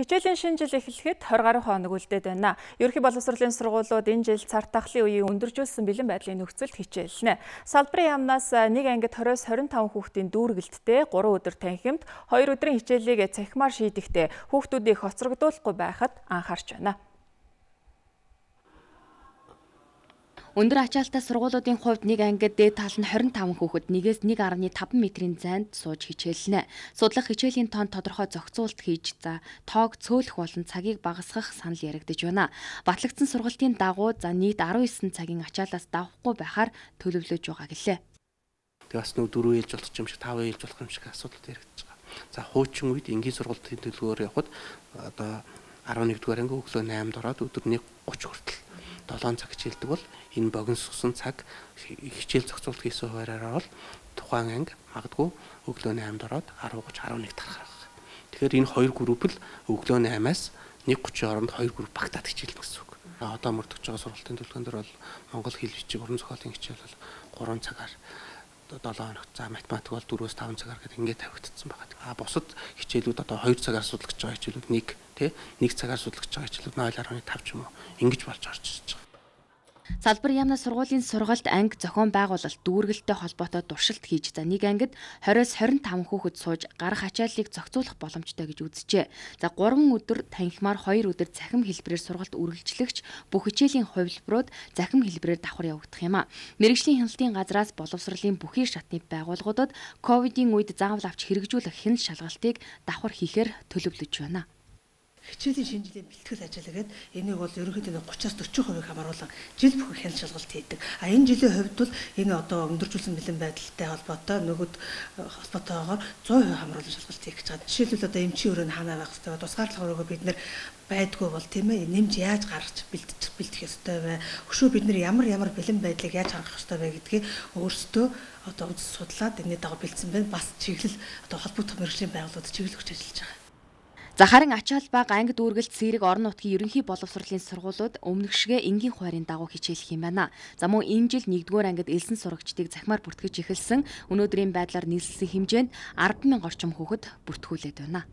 Хичээлийн шинэ жил эхлэхэд 20 гаруй хоног үлдээд байна. Ерөнхий боловсролын сургуулиуд энэ жил цар тахлын үеийн өндөржүүлсэн бэлэн байдлын нөхцөлд хичээлнэ. Салбарын яамнаас нэг ангид 20-25 хүүхдийн дүүргэлттэй 3 өдөр танхимд 2 өдрийн хичээлийг цахимаар шийдэхдээ хүүхдүүдийг хоцрогдуулахгүй байхад анхаарч байна. Өндөр ачаалттай сургуулиудын хувьд нэг ангид дээд тал нь 25 хүүхэд нэгээс 1.5 метрийн зайд сууж хичээлнэ. Судлах хичээлийн тоон тодорхой зохицуулт хийж за тоог цөөлөх болон цагийг багасгах санал яригдж байна. Батлагдсан сургалтын дагуу за нийт 19 цагийн ачаалаас давхгүй байхаар төлөвлөж байгаа гэлээ. Тэгээ бас нөө 4 ээлж болох юм шиг 5 ээлж болох юм шиг асуудал яригдж байгаа. За хуучин үед энгийн сургалтын төлөвлөгөөр явхад одоо 11 дугаар анги өглөө 8-д ороод өдөр 1:30 хүртэл 7 цаг хичээлдэг бол энэ богино сусан цаг хичээл зохицуулт хийсэн хуваараараа бол тухайн анги магадгүй өглөө 8-д ороод 10:30 11 тарах. Тэгэхээр энэ хоёр групп л өглөө 8-аас 1:30 хооронд хоёр групп багтаад хичээлдэг гэсэн үг. Одоо мөрдөж байгаа сургалтын төлөвлөгөөн дээр бол Монгол хэл бичиг уран зохиолын хичээл бол 3 цагаар 7 хоногт за математик бол 4-5 цагаар гэдэг ингээд тавигдсан байгаа. А бусад хичээлүүд одоо 2 цагаар судлаж байгаа хичээлүүд 1 тий 1 цагаар судлаж байгаа хичээлүүд 0.5 ч юм уу ингэж болж орж. Салбар яамнаас сургуулийн сургалт анги зохион байгуулалт дүүргэлттэй холбоотой туршилт хийж за нэг ангид 20-с 25 хүүхэд сууж гарах ачааллыг зохицуулах боломжтой гэж үзжээ. За 3 өдөр танхимаар 2 өдөр захим хэлбэрээр сургалт үргэлжлэгч бүх хичээлийн хувилбарууд захим хэлбэрээр давхар явагдах юм а. Мэргэжлийн хяналтын газраас боловсролын бүхий шатны байгууллагуудад ковидын үед заавал авч хэрэгжүүлэх хяналт шалгалтыг давхар хийхээр төлөвлөж байна хичээлийн шинэ жилийн бэлтгэл ажиллаа гэдэг энийг бол ерөнхийдөө 30-аас 40% хамааруулан жил бүх хяналт шалгалт хийдэг. А энэ жилийн хувьд бол энэ одоо өндөржүүлсэн бэлэн байдалтай холбоотой нөгөөд э, холбоотойгоор 100% хамааруулан шалгалт хийх гэж байгаа. Жишээлбэл одоо эмчийн өрөөнд ханаа байх хэрэгтэй, тусгаарлах өрөөгөө бид нэр байдгүй бол тийм ээ нэмж яаж гаргаж бэлдэх бэлдэх ёстой вэ? Өшөө бид нэр ямар ямар бэлэн байдлыг яаж хангах ёстой вэ гэдгийг өөрсдөө одоо судлаад энэ дагуу бэлдсэн байна. Бас чиглэл одоо холбогдох мэрэгжлийн байгууллагууд чиглэл өгч ажиллаж байгаа. За харин ач холбоог анги дүүргэлт цэрэг орон нутгийн ерөнхий боловсролын сургуулиуд өмнөх шигэ энгийн хуарийн дагуу хичээлэх юм байна. За мөн энэ жил 1-р ангид элсэн сурагчдыг захимаар бүртгэж эхэлсэн өнөөдрийн байдлаар нийслэсэн хэмжээнд 100000 орчим хүүхэд бүртгүүлээд байна.